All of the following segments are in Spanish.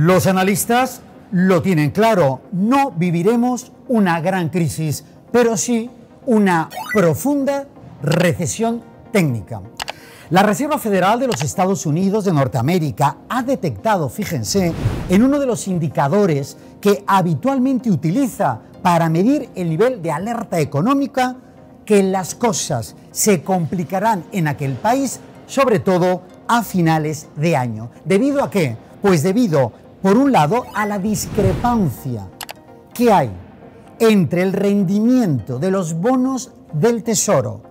Los analistas lo tienen claro, no viviremos una gran crisis, pero sí una profunda recesión técnica. La Reserva Federal de los Estados Unidos de Norteamérica ha detectado, fíjense, en uno de los indicadores que habitualmente utiliza para medir el nivel de alerta económica, que las cosas se complicarán en aquel país, sobre todo a finales de año. ¿Debido a qué? Pues debido por un lado, a la discrepancia que hay entre el rendimiento de los bonos del Tesoro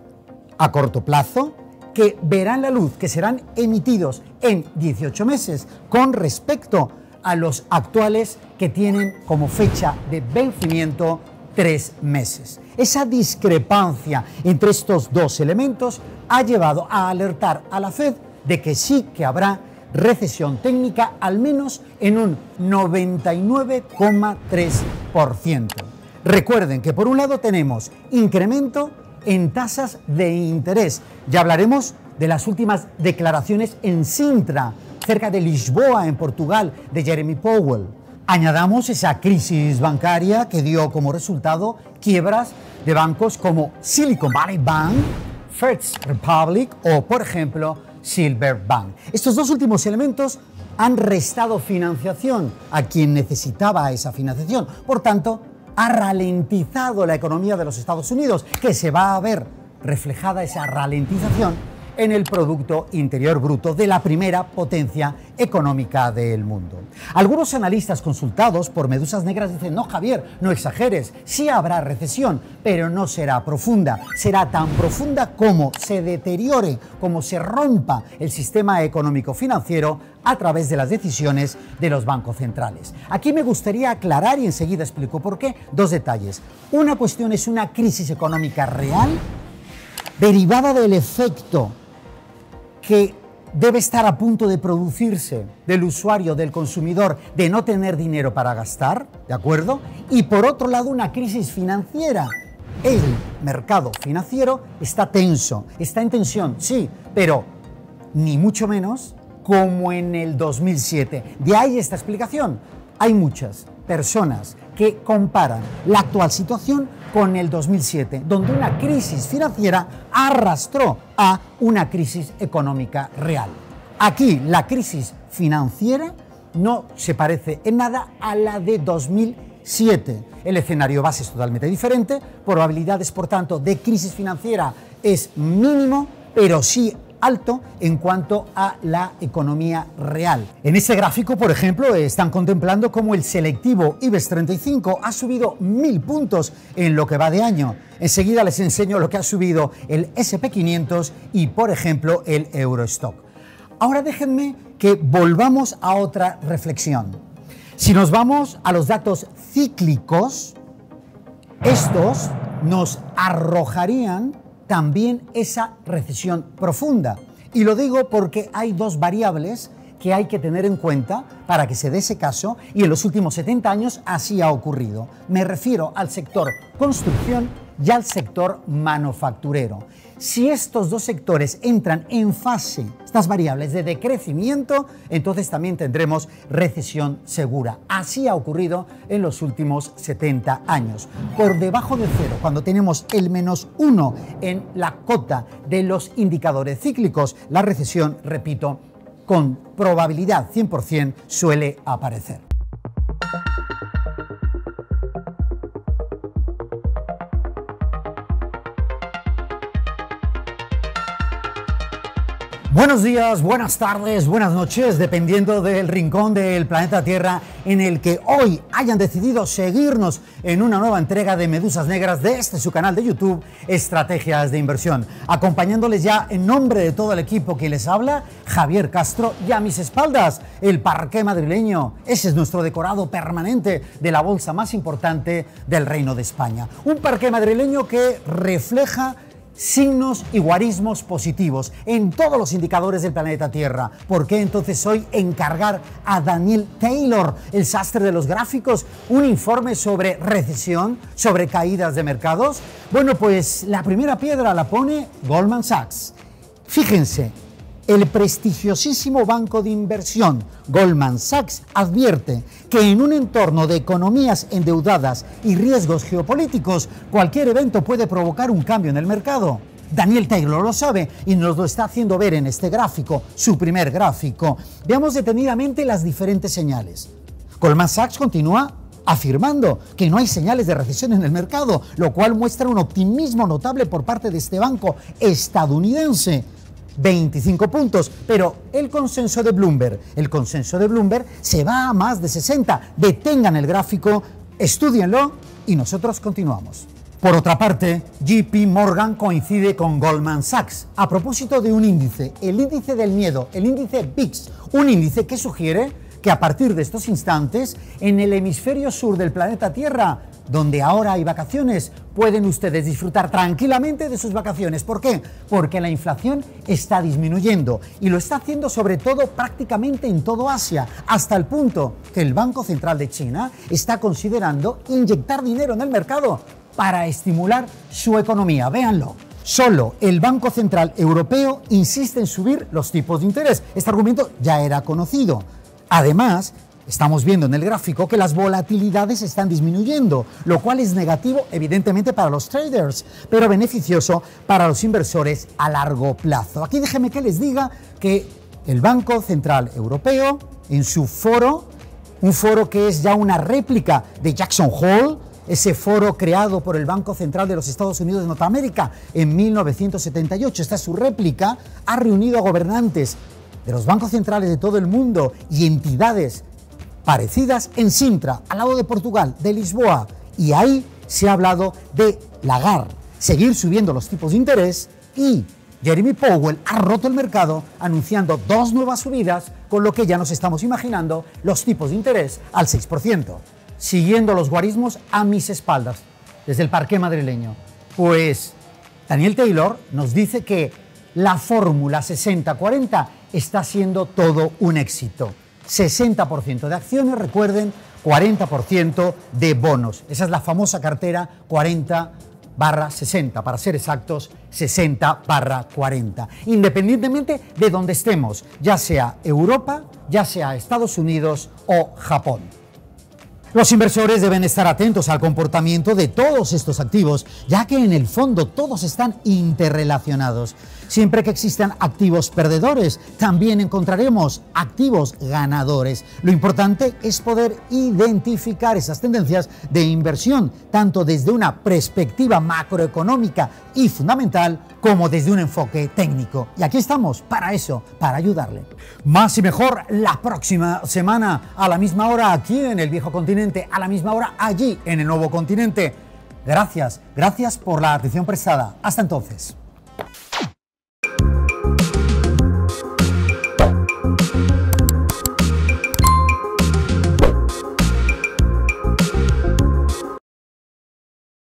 a corto plazo, que verán la luz, que serán emitidos en 18 meses, con respecto a los actuales que tienen como fecha de vencimiento tres meses. Esa discrepancia entre estos dos elementos ha llevado a alertar a la Fed de que sí que habrá recesión técnica al menos en un 99,3%. Recuerden que por un lado tenemos incremento en tasas de interés. Ya hablaremos de las últimas declaraciones en Sintra, cerca de Lisboa, en Portugal, de Jeremy Powell. Añadamos esa crisis bancaria que dio como resultado quiebras de bancos como Silicon Valley Bank, First Republic o, por ejemplo, Silver Bank. Estos dos últimos elementos han restado financiación a quien necesitaba esa financiación. Por tanto, ha ralentizado la economía de los Estados Unidos, que se va a ver reflejada esa ralentización en el Producto Interior Bruto de la primera potencia económica del mundo. Algunos analistas consultados por Medusas Negras dicen, no Javier, no exageres, sí habrá recesión, pero no será profunda, será tan profunda como se deteriore, como se rompa el sistema económico financiero a través de las decisiones de los bancos centrales. Aquí me gustaría aclarar y enseguida explico por qué dos detalles. Una cuestión es una crisis económica real derivada del efecto que debe estar a punto de producirse del usuario, del consumidor, de no tener dinero para gastar, ¿de acuerdo? Y por otro lado, una crisis financiera. El mercado financiero está tenso, está en tensión, sí, pero ni mucho menos como en el 2007. De ahí esta explicación. Hay muchas personas que comparan la actual situación con el 2007, donde una crisis financiera arrastró a una crisis económica real. Aquí la crisis financiera no se parece en nada a la de 2007. El escenario base es totalmente diferente, probabilidades, por tanto, de crisis financiera es mínimo, pero sí alto en cuanto a la economía real. En este gráfico, por ejemplo, están contemplando cómo el selectivo IBEX 35 ha subido mil puntos en lo que va de año. Enseguida les enseño lo que ha subido el SP500 y, por ejemplo, el Eurostock. Ahora déjenme que volvamos a otra reflexión. Si nos vamos a los datos cíclicos, estos nos arrojarían también esa recesión profunda. Y lo digo porque hay dos variables que hay que tener en cuenta para que se dé ese caso y en los últimos 70 años así ha ocurrido. Me refiero al sector construcción y al sector manufacturero. Si estos dos sectores entran en fase, estas variables de decrecimiento, entonces también tendremos recesión segura. Así ha ocurrido en los últimos 70 años. Por debajo de cero, cuando tenemos el menos uno en la cota de los indicadores cíclicos, la recesión, repito, con probabilidad 100% suele aparecer. Buenos días, buenas tardes, buenas noches, dependiendo del rincón del planeta Tierra en el que hoy hayan decidido seguirnos en una nueva entrega de Medusas Negras de este su canal de YouTube, Estrategias de Inversión. Acompañándoles ya en nombre de todo el equipo que les habla, Javier Castro, y a mis espaldas, el parque madrileño. Ese es nuestro decorado permanente de la bolsa más importante del Reino de España. Un parque madrileño que refleja signos y guarismos positivos en todos los indicadores del planeta Tierra. ¿Por qué entonces hoy encargar a Daniel Taylor, el sastre de los gráficos, un informe sobre recesión, sobre caídas de mercados? Bueno, pues la primera piedra la pone Goldman Sachs. Fíjense, el prestigiosísimo banco de inversión Goldman Sachs advierte que en un entorno de economías endeudadas y riesgos geopolíticos, cualquier evento puede provocar un cambio en el mercado. Daniel Taylor lo sabe y nos lo está haciendo ver en este gráfico, su primer gráfico. Veamos detenidamente las diferentes señales. Goldman Sachs continúa afirmando que no hay señales de recesión en el mercado, lo cual muestra un optimismo notable por parte de este banco estadounidense. 25 puntos, pero el consenso de Bloomberg, el consenso de Bloomberg se va a más de 60. Detengan el gráfico, estudienlo y nosotros continuamos. Por otra parte, JP Morgan coincide con Goldman Sachs a propósito de un índice, el índice del miedo, el índice VIX, un índice que sugiere que a partir de estos instantes, en el hemisferio sur del planeta Tierra, donde ahora hay vacaciones, pueden ustedes disfrutar tranquilamente de sus vacaciones. ¿Por qué? Porque la inflación está disminuyendo y lo está haciendo sobre todo prácticamente en todo Asia, hasta el punto que el Banco Central de China está considerando inyectar dinero en el mercado para estimular su economía. Véanlo. Solo el Banco Central Europeo insiste en subir los tipos de interés. Este argumento ya era conocido. Además, estamos viendo en el gráfico que las volatilidades están disminuyendo, lo cual es negativo evidentemente para los traders, pero beneficioso para los inversores a largo plazo. Aquí déjeme que les diga que el Banco Central Europeo, en su foro, un foro que es ya una réplica de Jackson Hole, ese foro creado por el Banco Central de los Estados Unidos de Norteamérica en 1978, esta es su réplica, ha reunido a gobernantes de los bancos centrales de todo el mundo y entidades parecidas en Sintra, al lado de Portugal, de Lisboa. Y ahí se ha hablado de lagar, seguir subiendo los tipos de interés y Jeremy Powell ha roto el mercado anunciando dos nuevas subidas, con lo que ya nos estamos imaginando los tipos de interés al 6%, siguiendo los guarismos a mis espaldas, desde el parque madrileño. Pues Daniel Taylor nos dice que la fórmula 60-40 está siendo todo un éxito. 60% de acciones, recuerden, 40% de bonos. Esa es la famosa cartera 40 barra 60, para ser exactos, 60 barra 40. Independientemente de donde estemos, ya sea Europa, ya sea Estados Unidos o Japón. Los inversores deben estar atentos al comportamiento de todos estos activos, ya que en el fondo todos están interrelacionados. Siempre que existan activos perdedores, también encontraremos activos ganadores. Lo importante es poder identificar esas tendencias de inversión, tanto desde una perspectiva macroeconómica y fundamental, como desde un enfoque técnico. Y aquí estamos para eso, para ayudarle. Más y mejor la próxima semana, a la misma hora aquí en el viejo continente, a la misma hora allí en el nuevo continente. Gracias, gracias por la atención prestada. Hasta entonces.